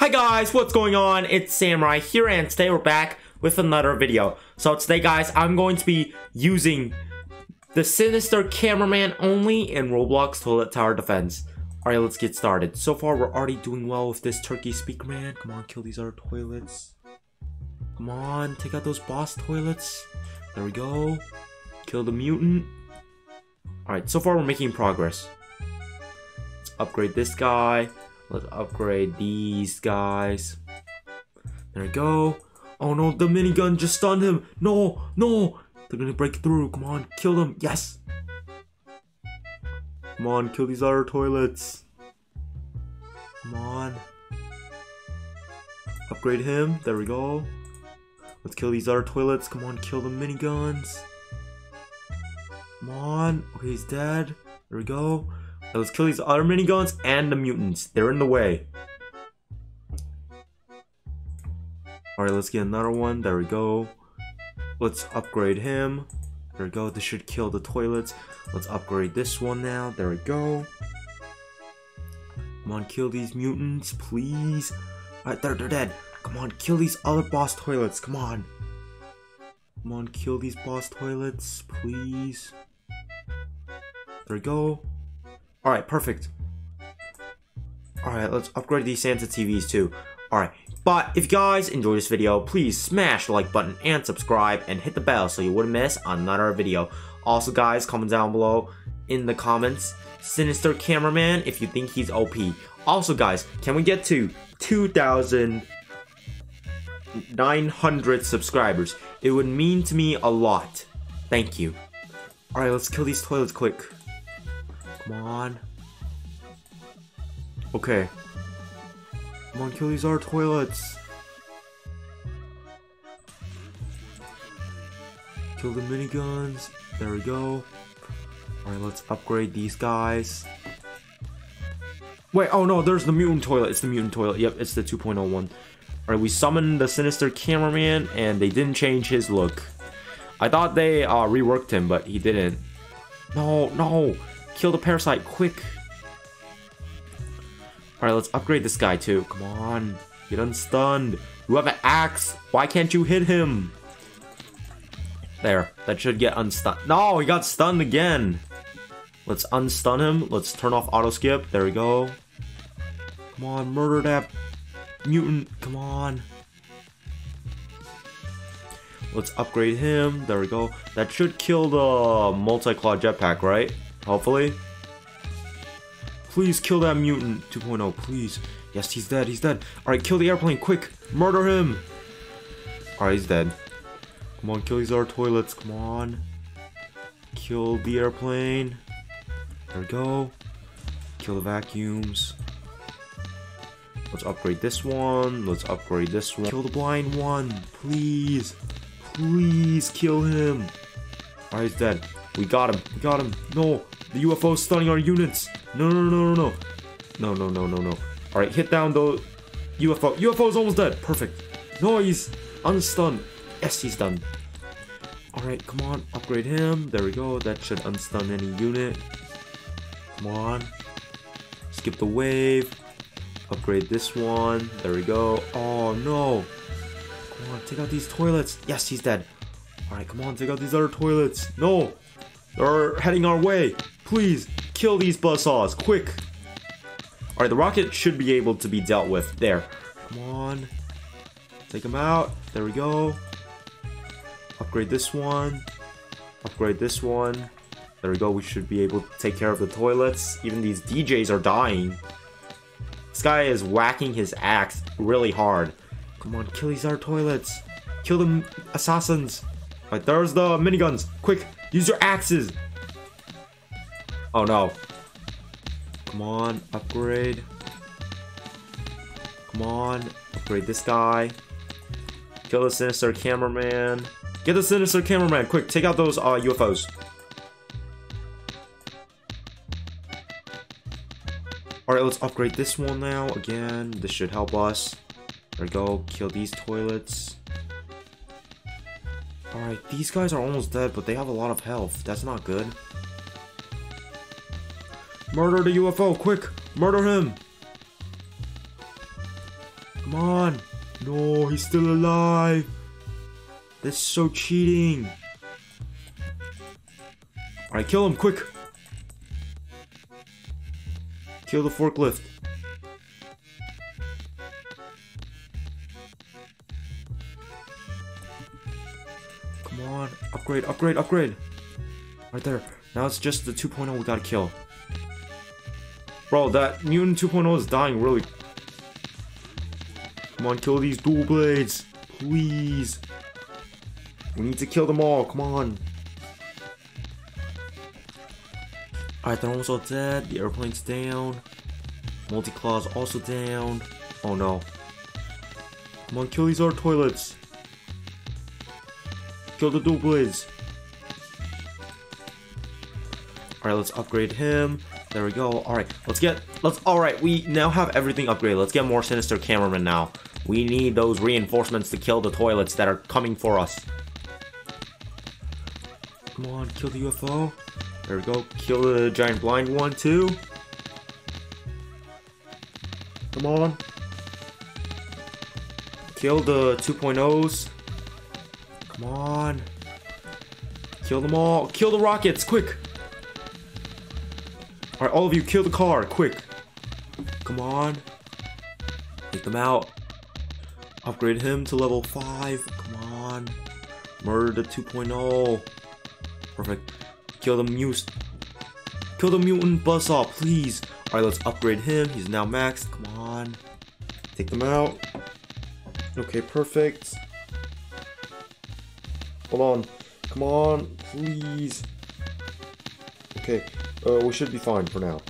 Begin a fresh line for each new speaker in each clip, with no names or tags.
Hi guys, what's going on? It's Samurai here and today we're back with another video. So today guys, I'm going to be using the Sinister Cameraman only in Roblox Toilet Tower Defense. Alright, let's get started. So far, we're already doing well with this turkey speaker man. Come on, kill these other toilets. Come on, take out those boss toilets. There we go. Kill the mutant. Alright, so far we're making progress. Let's upgrade this guy. Let's upgrade these guys. There we go. Oh no, the minigun just stunned him. No, no. They're gonna break through. Come on, kill them. Yes. Come on, kill these other toilets. Come on. Upgrade him. There we go. Let's kill these other toilets. Come on, kill the miniguns. Come on. Okay, he's dead. There we go. Let's kill these other miniguns and the mutants. They're in the way. Alright, let's get another one. There we go. Let's upgrade him. There we go. This should kill the toilets. Let's upgrade this one now. There we go. Come on, kill these mutants, please. Alright, they're, they're dead. Come on, kill these other boss toilets. Come on. Come on, kill these boss toilets, please. There we go. Alright, perfect. Alright, let's upgrade these Santa TVs too. Alright, but if you guys enjoyed this video, please smash the like button and subscribe and hit the bell so you wouldn't miss another video. Also guys, comment down below in the comments, Sinister Cameraman if you think he's OP. Also guys, can we get to 2,900 subscribers? It would mean to me a lot. Thank you. Alright, let's kill these toilets quick. Come on. Okay. Come on, kill these our toilets. Kill the miniguns. There we go. Alright, let's upgrade these guys. Wait, oh no, there's the mutant toilet. It's the mutant toilet. Yep, it's the 2.01. Alright, we summoned the sinister cameraman and they didn't change his look. I thought they uh, reworked him, but he didn't. No, no. Kill the parasite, quick. Alright, let's upgrade this guy too. Come on. Get unstunned. You have an axe. Why can't you hit him? There. That should get unstunned. No, he got stunned again. Let's unstun him. Let's turn off auto skip. There we go. Come on, murder that mutant. Come on. Let's upgrade him. There we go. That should kill the multi-claw jetpack, right? Hopefully. Please kill that mutant 2.0, please. Yes, he's dead, he's dead. Alright, kill the airplane, quick! Murder him! Alright, he's dead. Come on, kill these other toilets, come on. Kill the airplane. There we go. Kill the vacuums. Let's upgrade this one. Let's upgrade this one. Kill the blind one, please. Please kill him. Alright, he's dead. We got him. We got him. No. The UFO is stunning our units. No, no, no, no, no. No, no, no, no, no. Alright, hit down the UFO. UFO is almost dead. Perfect. No, he's unstunned. Yes, he's done. Alright, come on. Upgrade him. There we go. That should unstun any unit. Come on. Skip the wave. Upgrade this one. There we go. Oh, no. Come on, take out these toilets. Yes, he's dead. Alright, come on, take out these other toilets. No! They're heading our way. Please, kill these buzzsaws, quick. Alright, the rocket should be able to be dealt with. There. Come on. Take them out. There we go. Upgrade this one. Upgrade this one. There we go. We should be able to take care of the toilets. Even these DJs are dying. This guy is whacking his axe really hard. Come on, kill these other toilets. Kill them assassins. Alright, there's the miniguns. Quick, use your axes. Oh no. Come on, upgrade. Come on, upgrade this guy. Kill the sinister cameraman. Get the sinister cameraman, quick, take out those uh, UFOs. Alright, let's upgrade this one now. Again, this should help us. There we go, kill these toilets. Alright, these guys are almost dead, but they have a lot of health. That's not good. Murder the UFO, quick! Murder him! Come on. No, he's still alive. That's so cheating. Alright, kill him, quick. Kill the forklift. Come on, upgrade, upgrade, upgrade. Right there. Now it's just the 2.0 we gotta kill. Bro, that mutant 2.0 is dying really. Come on, kill these dual blades. Please. We need to kill them all. Come on. Alright, they're almost all dead. The airplane's down. Multi-claw's also down. Oh no. Come on, kill these other toilets. Kill the blades. Alright, let's upgrade him. There we go. Alright, let's get... Let's... Alright, we now have everything upgraded. Let's get more Sinister Cameramen now. We need those reinforcements to kill the toilets that are coming for us. Come on, kill the UFO. There we go. Kill the giant blind one, too. Come on. Kill the 2.0s. Come on. Kill them all. Kill the rockets, quick. Alright, all of you, kill the car, quick. Come on. Take them out. Upgrade him to level 5. Come on. Murder the 2.0. Perfect. Kill the mute. Kill the mutant buzzsaw, please. Alright, let's upgrade him. He's now maxed. Come on. Take them out. Okay, perfect. Hold on. Come on, please. Okay, uh, we should be fine for now.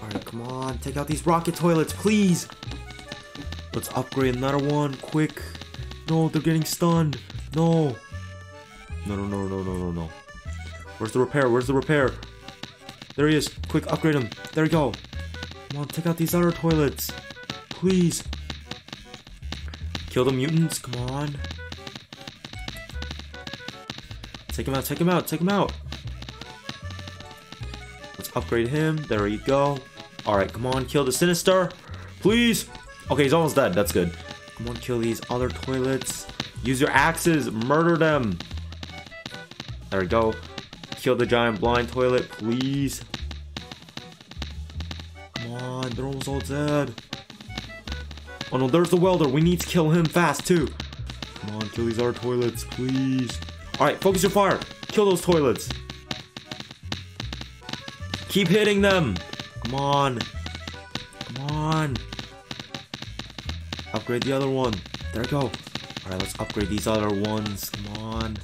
Alright, come on. Take out these rocket toilets, please. Let's upgrade another one, quick. No, they're getting stunned. No. No, no, no, no, no, no, no. Where's the repair? Where's the repair? There he is. Quick, upgrade him. There we go. Come on, take out these other toilets. Please. Kill the mutants. Come on. Take him out, take him out, take him out. Let's upgrade him. There you go. Alright, come on, kill the Sinister. Please. Okay, he's almost dead. That's good. Come on, kill these other toilets. Use your axes. Murder them. There we go. Kill the giant blind toilet, please. Come on, they're almost all dead. Oh no, there's the welder. We need to kill him fast too. Come on, kill these other toilets, please. Alright, focus your fire. Kill those toilets. Keep hitting them. Come on. Come on. Upgrade the other one. There we go. Alright, let's upgrade these other ones. Come on.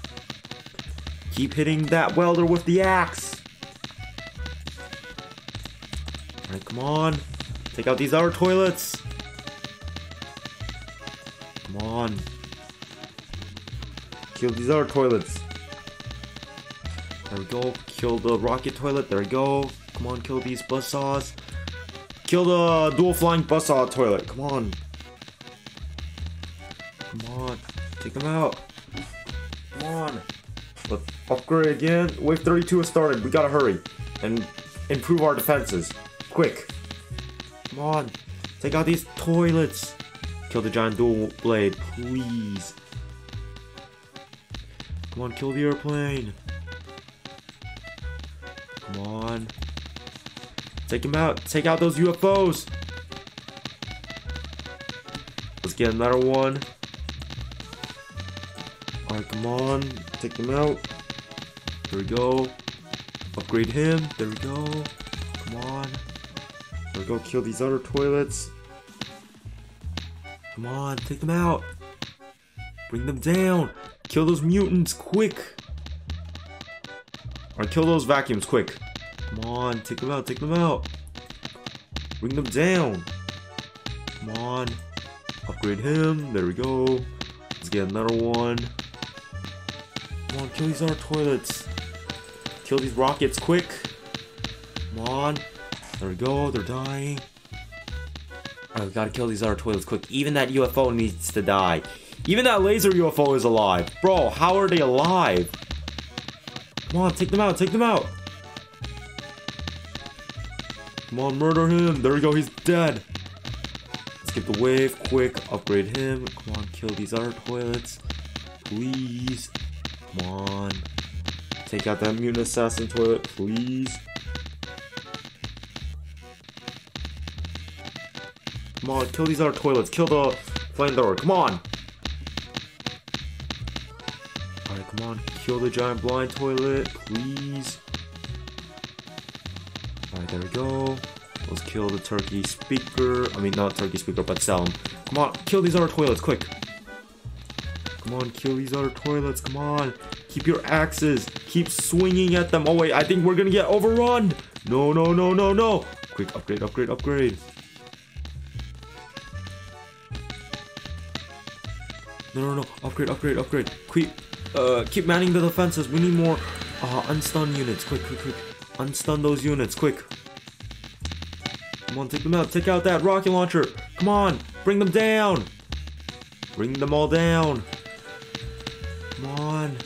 Keep hitting that welder with the axe. Alright, come on. Take out these other toilets. Come on. Kill these other toilets. There we go. Kill the rocket toilet. There we go. Come on, kill these buzzsaws. Kill the dual flying buzzsaw toilet. Come on. Come on. Take them out. Come on. Let's upgrade again. Wave 32 has started. We gotta hurry. And improve our defenses. Quick. Come on. Take out these toilets. Kill the giant dual blade, please. Come on, kill the airplane. Come on. Take him out. Take out those UFOs. Let's get another one. Alright, come on. Take him out. There we go. Upgrade him. There we go. Come on. There we go. Kill these other toilets. Come on. Take them out. Bring them down. Kill those mutants. Quick. Or kill those vacuums. Quick. Come on. Take them out. Take them out. Bring them down. Come on. Upgrade him. There we go. Let's get another one. Come on, kill these other toilets. Kill these rockets, quick. Come on. There we go, they're dying. Alright, we gotta kill these other toilets quick. Even that UFO needs to die. Even that laser UFO is alive. Bro, how are they alive? Come on, take them out, take them out. Come on, murder him. There we go, he's dead. Skip the wave, quick, upgrade him. Come on, kill these other toilets. Please. Come on. Take out that mutant assassin toilet, please. Come on, kill these other toilets. Kill the flamethrower. Come on. Come on. Kill the giant blind toilet, please. Alright, there we go. Let's kill the turkey speaker. I mean, not turkey speaker, but him. Come on, kill these other toilets, quick. Come on, kill these other toilets. Come on. Keep your axes. Keep swinging at them. Oh, wait, I think we're gonna get overrun. No, no, no, no, no. Quick, upgrade, upgrade, upgrade. No, no, no. Upgrade, upgrade, upgrade. Quick, uh, keep manning the defenses. We need more uh, unstun units. Quick, quick, quick. Unstun those units, quick. Come on, take them out. Take out that rocket launcher. Come on, bring them down. Bring them all down. Come on.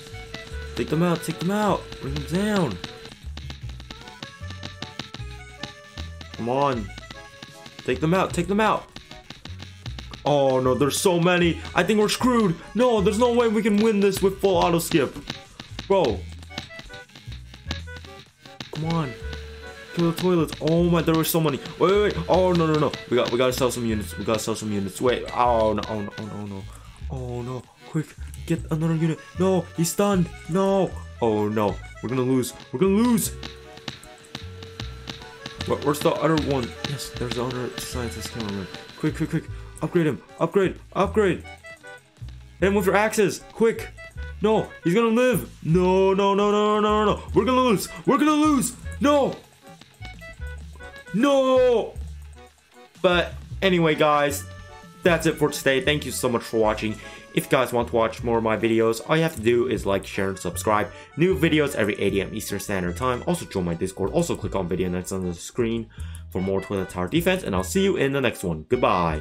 Take them out, take them out. Bring them down. Come on. Take them out, take them out. Oh no, there's so many. I think we're screwed. No, there's no way we can win this with full auto skip. Bro. Come on. Kill the toilets. Oh my, there were so many. Wait, wait, wait. Oh no, no, no. We got, we gotta sell some units. We gotta sell some units. Wait. Oh no, oh no, oh no, no. Oh no. Quick, get another unit. No, he's stunned. No. Oh no, we're gonna lose. We're gonna lose. Where, where's the other one? Yes, there's the other scientist. On. Quick, quick, quick. Upgrade him. Upgrade. Upgrade. Hit him with your axes. Quick. No, he's gonna live. No, no, no, no, no, no, no. We're gonna lose. We're gonna lose. No. No. But anyway, guys, that's it for today. Thank you so much for watching. If you guys want to watch more of my videos, all you have to do is like, share, and subscribe. New videos every 8 a.m. Eastern Standard Time. Also join my Discord. Also click on video next on the screen for more Toilet Tower defense. And I'll see you in the next one. Goodbye.